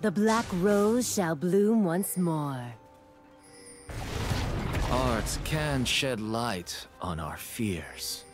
The black rose shall bloom once more. Art can shed light on our fears.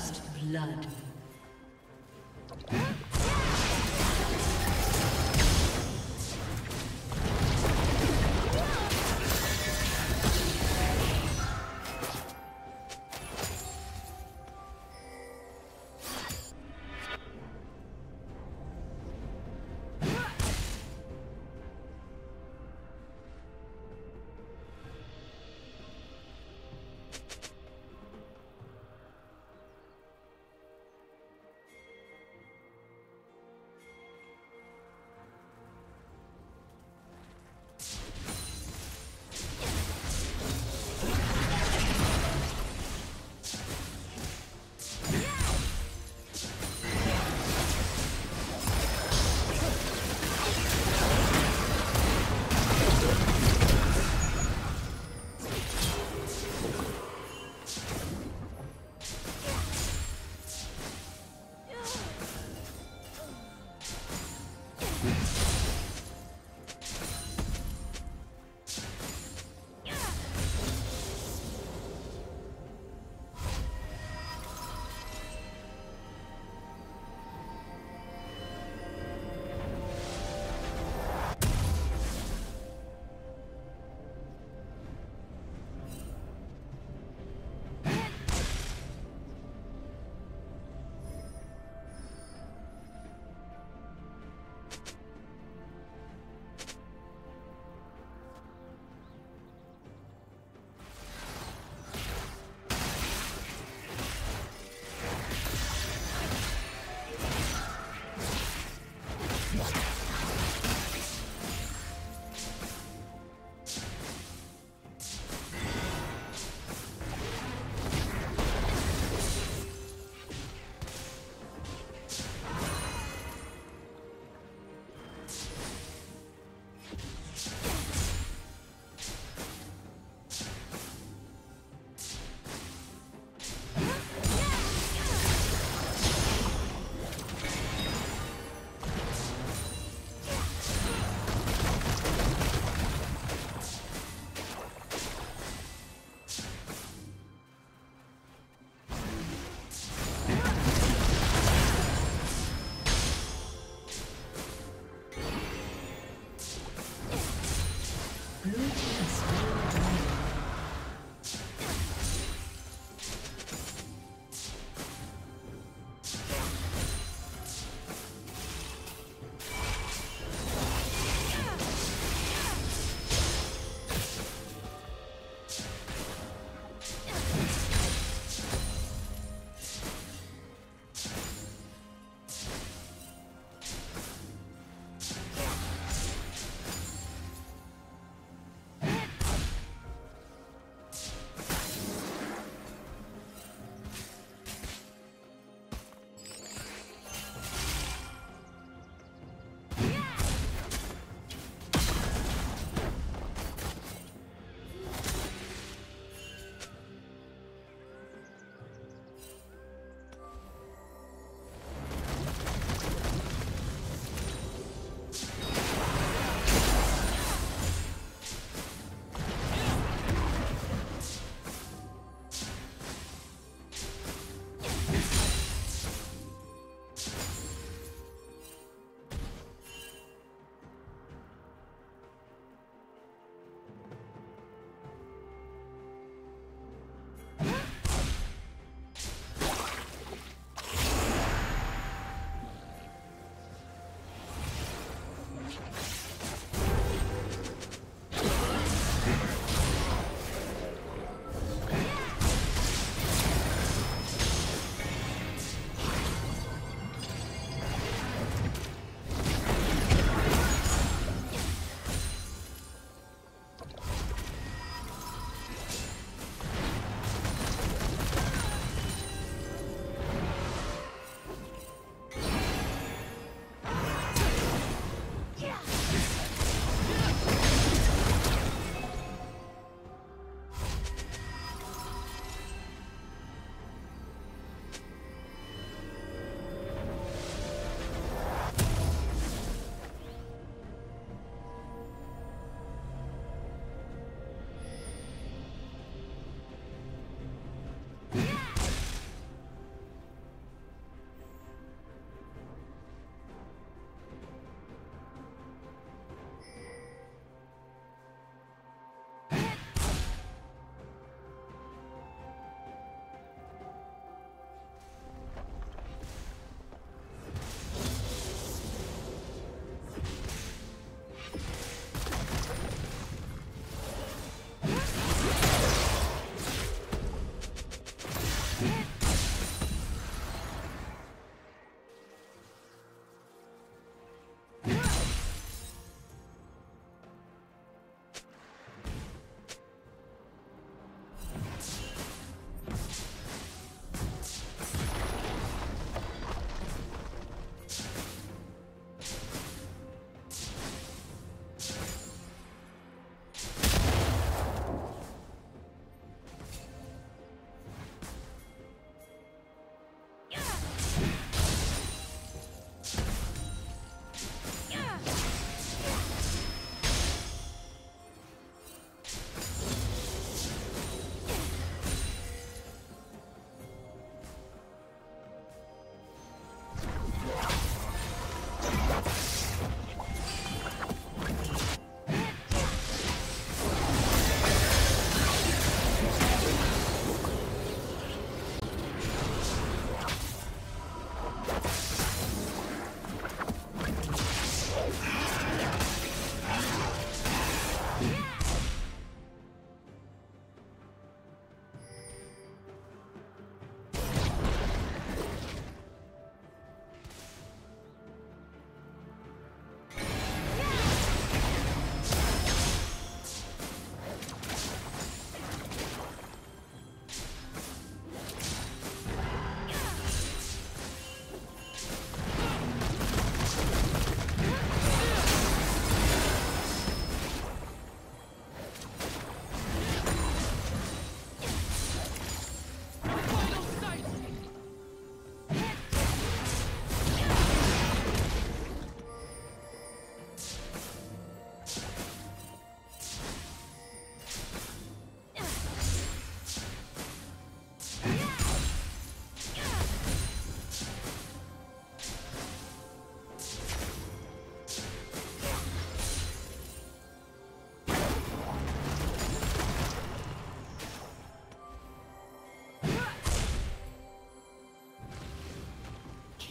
First blood.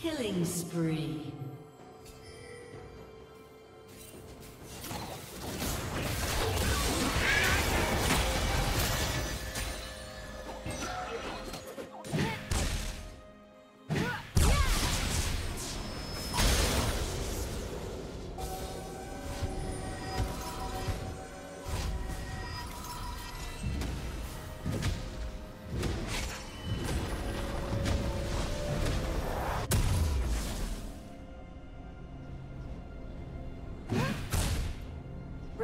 Killing spree.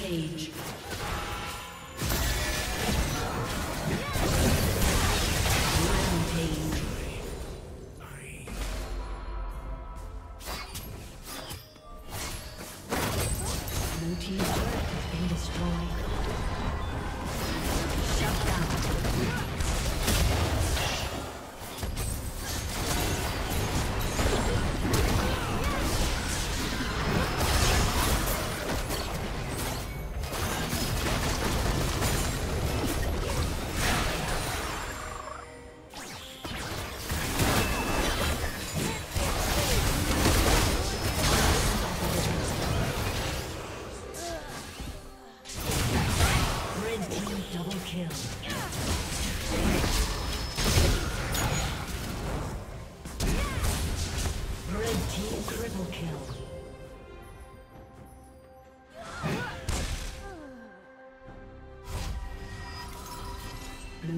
Rampage.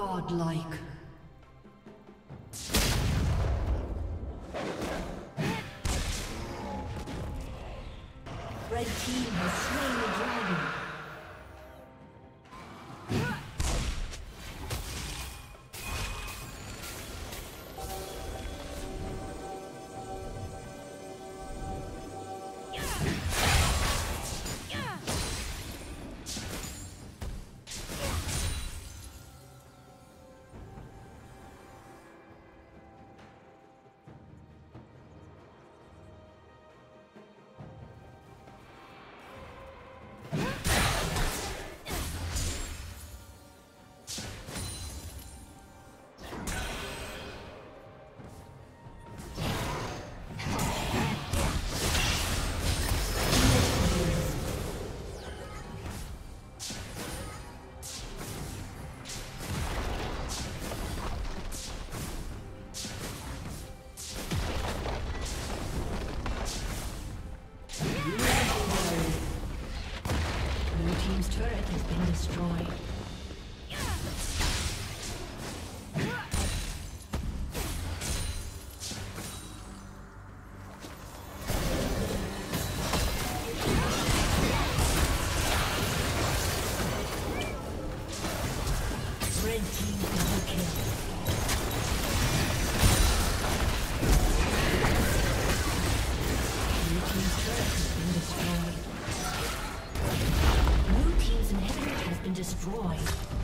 Godlike. has been destroyed. destroyed.